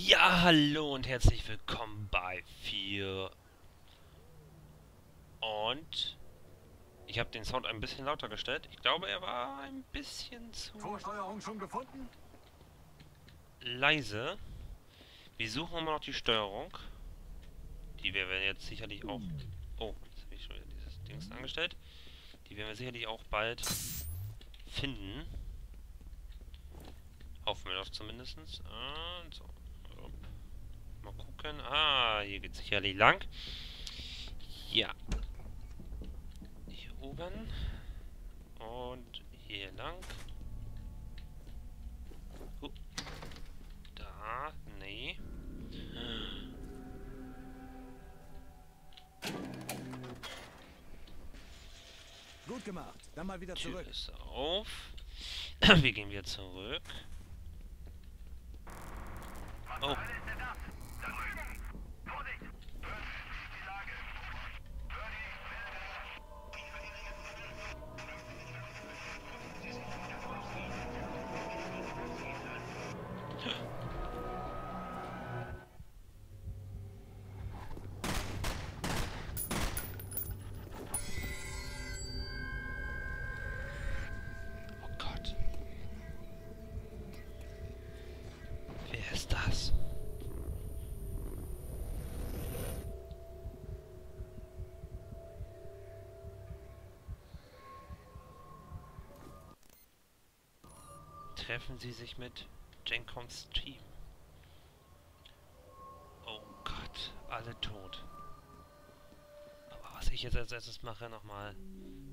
Ja, hallo und herzlich willkommen bei 4. Und ich habe den Sound ein bisschen lauter gestellt. Ich glaube, er war ein bisschen zu Vorsteuerung schon gefunden? leise. Wir suchen immer noch die Steuerung. Die werden wir jetzt sicherlich auch... Oh, jetzt habe ich schon wieder dieses Dings angestellt. Die werden wir sicherlich auch bald finden. Hoffen wir doch zumindest. Und so. Mal gucken. Ah, hier geht es sicherlich lang. Ja. Hier oben. Und hier lang. Uh. Da. Nee. Gut gemacht. Dann mal wieder Tür zurück. ist auf. Wir gehen wieder zurück. Oh Treffen Sie sich mit Jenkins Team. Oh Gott, alle tot. Aber was ich jetzt als erstes mache, nochmal.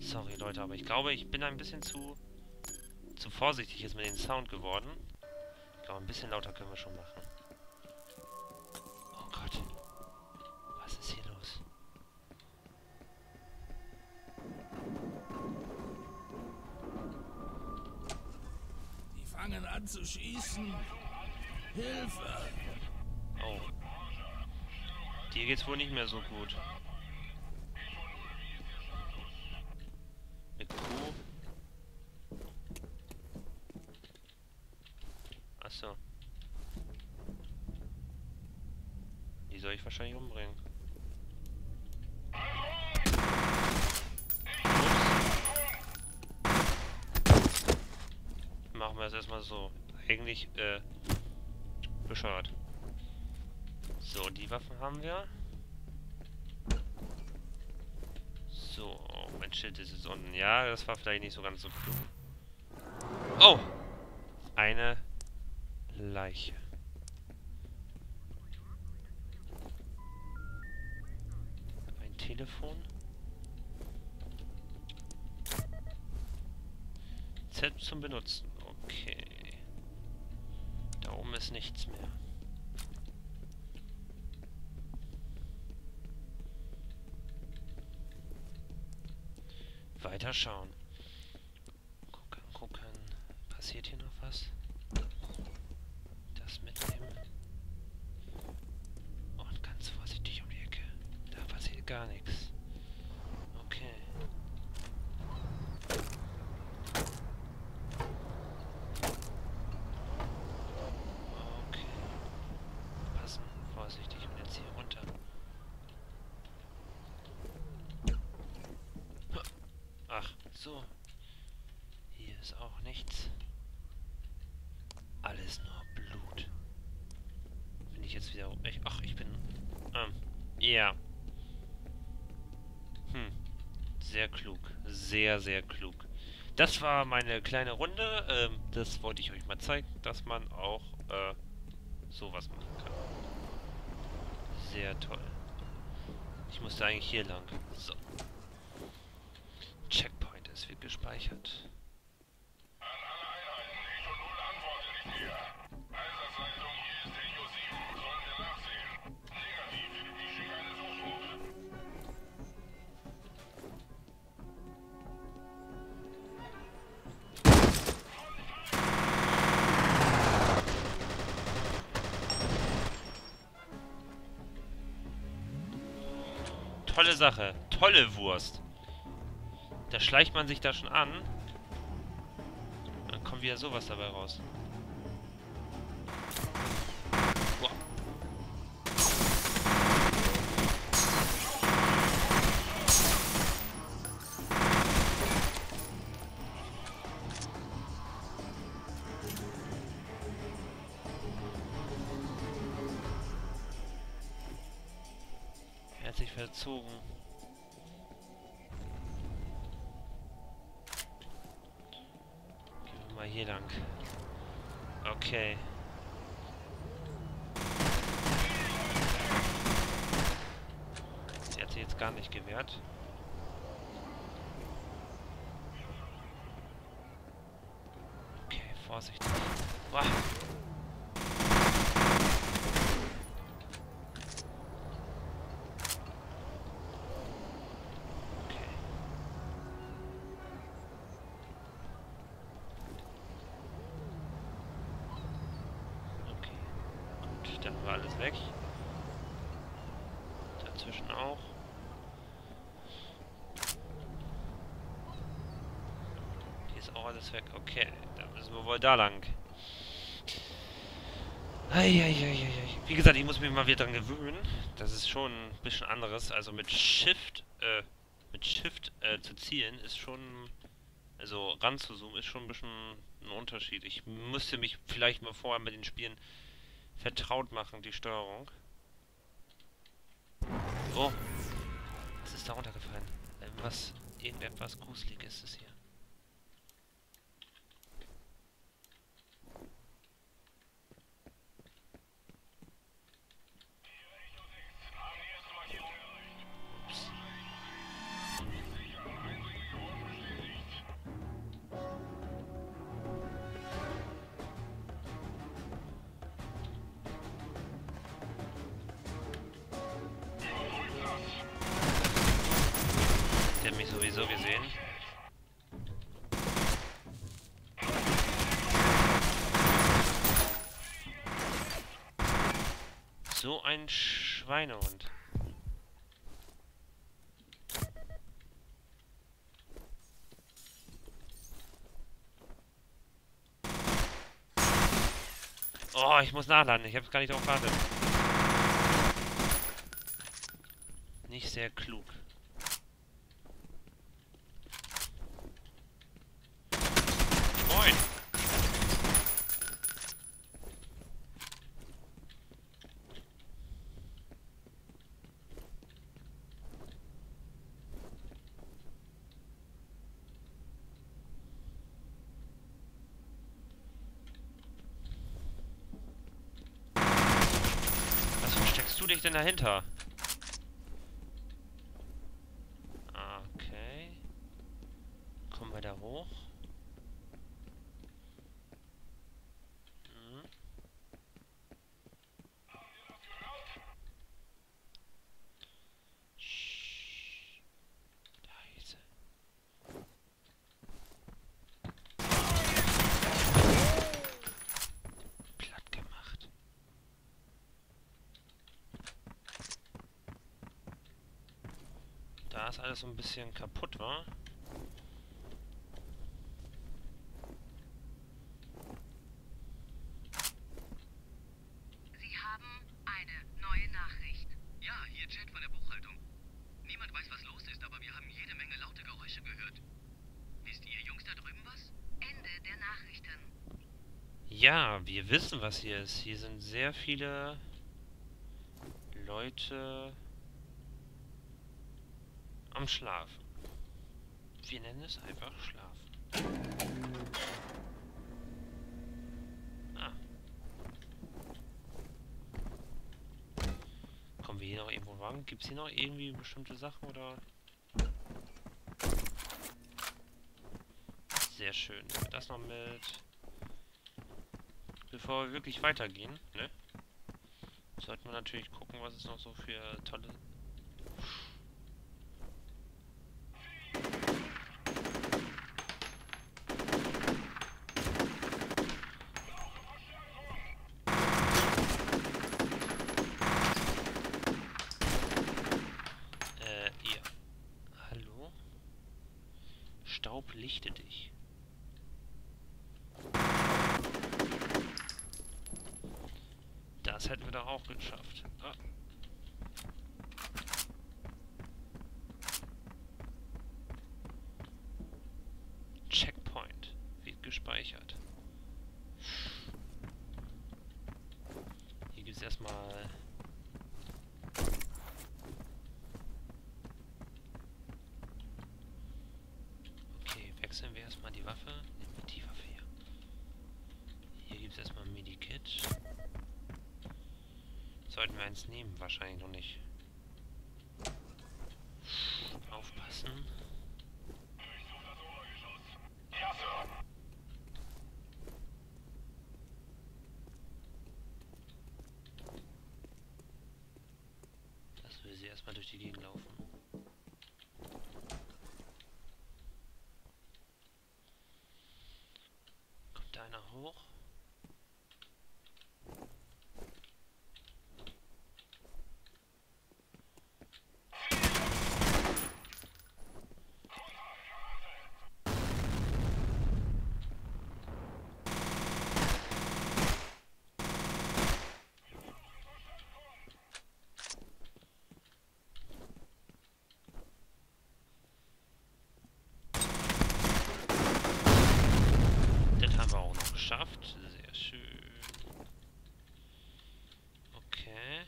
Sorry Leute, aber ich glaube, ich bin ein bisschen zu zu vorsichtig jetzt mit dem Sound geworden. Ich glaube, ein bisschen lauter können wir schon machen. Zu schießen. Hilfe! Oh. Dir geht's wohl nicht mehr so gut. Mit Q. Achso. Die soll ich wahrscheinlich umbringen. Machen wir es erstmal so. Eigentlich, äh, bescheuert. So, die Waffen haben wir. So, oh, mein Schild ist jetzt unten. Ja, das war vielleicht nicht so ganz so klug. Oh! Eine Leiche. Ein Telefon. Z zum Benutzen. Okay. Da oben ist nichts mehr. Weiter schauen. Gucken, gucken. Passiert hier noch was? Das mitnehmen. Und ganz vorsichtig um die Ecke. Da passiert gar nichts. Okay. Okay. Passen. Vorsichtig und jetzt hier runter. Ach, so. Hier ist auch nichts. Alles nur Blut. Bin ich jetzt wieder... Ich, ach, ich bin... Ähm, ja. Hm. Sehr klug. Sehr, sehr klug. Das war meine kleine Runde. Ähm, das wollte ich euch mal zeigen, dass man auch äh, sowas machen kann. Sehr toll. Ich musste eigentlich hier lang. So. Tolle Sache. Tolle Wurst. Da schleicht man sich da schon an. Dann kommt wieder sowas dabei raus. Verzogen. Gehen wir mal hier lang. Okay. Sie hat sich jetzt gar nicht gewehrt. Okay, vorsichtig. Wow. Okay. Okay. Dann war alles weg. Dazwischen auch. Hier ist auch alles weg. Okay, dann müssen wir wohl da lang. Eieieiei. Wie gesagt, ich muss mich mal wieder dran gewöhnen. Das ist schon ein bisschen anderes. Also mit Shift, äh, mit Shift äh, zu zielen ist schon, also ran zu zoomen ist schon ein bisschen ein Unterschied. Ich müsste mich vielleicht mal vorher mit den Spielen vertraut machen, die Steuerung. Oh, was ist da runtergefallen? Irgendwas, irgendetwas gruselig ist es hier. Gesehen. So ein Schweinehund. Oh, ich muss nachladen. Ich habe gar nicht darauf gewartet. Nicht sehr klug. Moin. Was dich denn dahinter? Okay. Kommen wir da hoch? Mhm. Sch- Leise. Platt gemacht. Da ist alles so ein bisschen kaputt, war. Sie haben eine neue Nachricht. Ja, hier Chat von der Buchhaltung. Niemand weiß, was los ist, aber wir haben jede Menge laute Geräusche gehört. Wisst ihr Jungs da drüben was? Ende der Nachrichten. Ja, wir wissen, was hier ist. Hier sind sehr viele Leute am Schlafen. Wir nennen es einfach Schlafen. Ah. Kommen wir hier noch irgendwo ran? Gibt es hier noch irgendwie bestimmte Sachen oder? Sehr schön. Das noch mit bevor wir wirklich weitergehen, ne? Sollten wir natürlich gucken, was es noch so für tolle... Äh, ihr. Hallo? Lichte dich. Das hätten wir doch auch geschafft. Ah. Checkpoint wird gespeichert. Hier gibt es erstmal wechseln wir erstmal die Waffe. Nehmen wir die Waffe hier. Hier gibt es erstmal ein Medikit. Sollten wir eins nehmen? Wahrscheinlich noch nicht. Aufpassen. Dass wir sie erstmal durch die Gegend laufen. Kommt da einer hoch? Das haben wir auch noch geschafft. Sehr schön. Okay.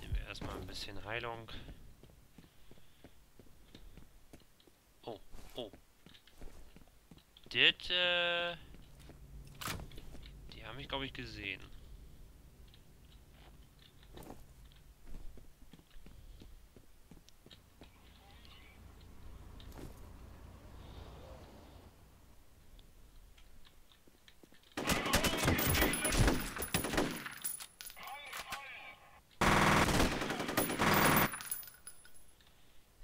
Nehmen wir erstmal ein bisschen Heilung. Oh, oh. Das, äh... Die haben mich, glaube ich, gesehen.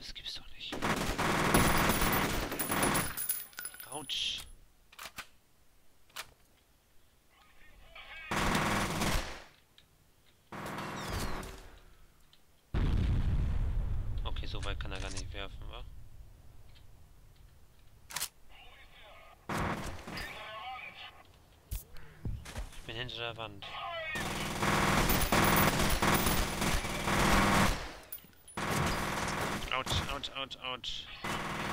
Das gibt's doch nicht. Autsch. Okay, so weit kann er gar nicht werfen, wa? Ich bin hinter der Wand. Autsch, Autsch, Autsch, Autsch.